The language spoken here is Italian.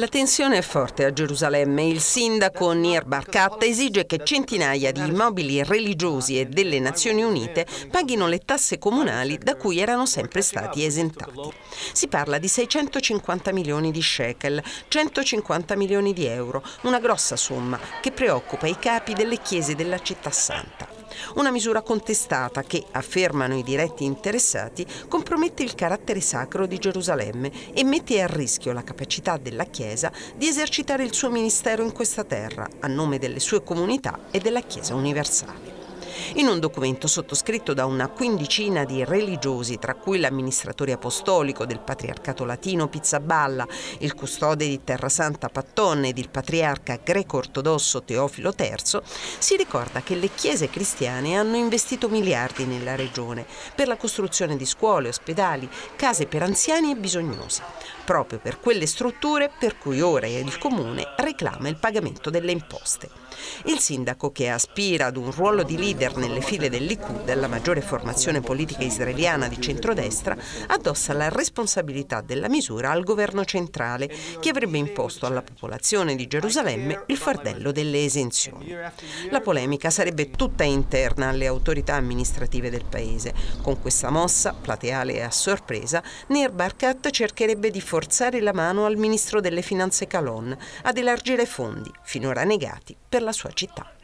La tensione è forte a Gerusalemme. Il sindaco Nir Barkat esige che centinaia di immobili religiosi e delle Nazioni Unite paghino le tasse comunali da cui erano sempre stati esentati. Si parla di 650 milioni di shekel, 150 milioni di euro, una grossa somma che preoccupa i capi delle chiese della città santa. Una misura contestata che, affermano i diretti interessati, compromette il carattere sacro di Gerusalemme e mette a rischio la capacità della Chiesa di esercitare il suo ministero in questa terra a nome delle sue comunità e della Chiesa universale. In un documento sottoscritto da una quindicina di religiosi, tra cui l'amministratore apostolico del Patriarcato Latino Pizzaballa, il custode di Terra Santa Patton ed il patriarca greco-ortodosso Teofilo III, si ricorda che le chiese cristiane hanno investito miliardi nella regione per la costruzione di scuole, ospedali, case per anziani e bisognosi, proprio per quelle strutture per cui ora il comune reclama il pagamento delle imposte. Il sindaco, che aspira ad un ruolo di leader nelle file del Likud, la maggiore formazione politica israeliana di centrodestra, addossa la responsabilità della misura al governo centrale, che avrebbe imposto alla popolazione di Gerusalemme il fardello delle esenzioni. La polemica sarebbe tutta interna alle autorità amministrative del paese. Con questa mossa, plateale e a sorpresa, Nir Barkat cercherebbe di forzare la mano al ministro delle finanze Calon ad elargire fondi, finora negati, per la sua città.